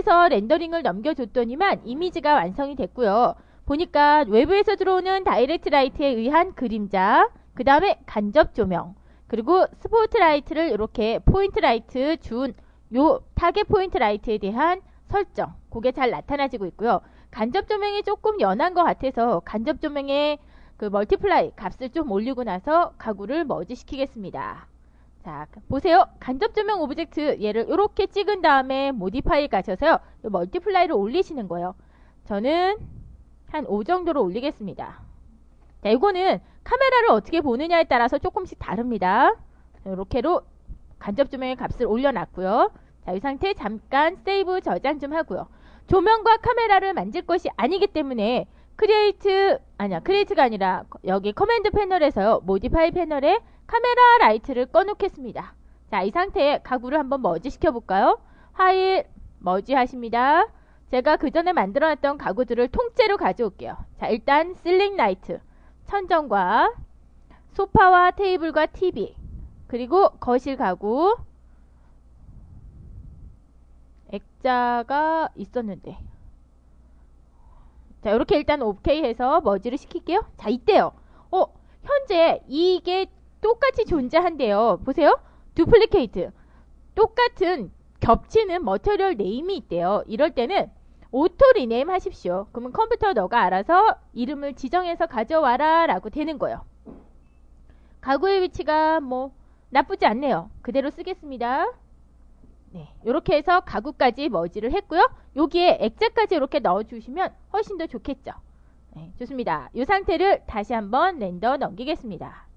그래서 렌더링을 넘겨줬더니만 이미지가 완성이 됐고요. 보니까 외부에서 들어오는 direct light에 의한 그림자, 그 다음에 간접 조명, 그리고 스포트 라이트를 이렇게 point light 준 요 target point light에 대한 설정, 그게 잘 나타나지고 있고요. 간접 조명이 조금 연한 것 같아서 간접 조명의 그 multiply 값을 좀 올리고 나서 가구를 merge시키겠습니다. 자, 보세요. 간접 조명 object 얘를 이렇게 찍은 다음에 modify 가셔서요. multiply를 올리시는 거예요. 저는 한 5 정도로 올리겠습니다. 자, 이거는 카메라를 어떻게 보느냐에 따라서 조금씩 다릅니다. 이렇게로 간접 조명의 값을 올려놨고요. 자, 이 상태 잠깐 save 저장 좀 하고요. 조명과 카메라를 만질 것이 아니기 때문에 create 아니야 create가 아니라 여기 command 패널에서요 modify 패널에 카메라 light를 꺼놓겠습니다. 자, 이 상태에 가구를 한번 머지 시켜볼까요? 파일 머지 하십니다. 제가 그 전에 만들어놨던 가구들을 통째로 가져올게요. 자, 일단 ceiling light, 천정과 소파와 테이블과 TV, 그리고 거실 가구, 액자가 있었는데. 자, 이렇게 일단 오케이 해서 머지를 시킬게요. 자, 이때요. 어, 현재 이게 똑같이 존재한대요. 보세요. duplicate. 똑같은 겹치는 material name이 있대요. 이럴 때는 auto rename 하십시오. 그러면 컴퓨터 너가 알아서 이름을 지정해서 가져와라 라고 되는 거예요. 가구의 위치가 뭐 나쁘지 않네요. 그대로 쓰겠습니다. 네, 이렇게 해서 가구까지 머지를 했고요. 여기에 액자까지 이렇게 넣어주시면 훨씬 더 좋겠죠. 네, 좋습니다. 이 상태를 다시 한번 렌더 넘기겠습니다.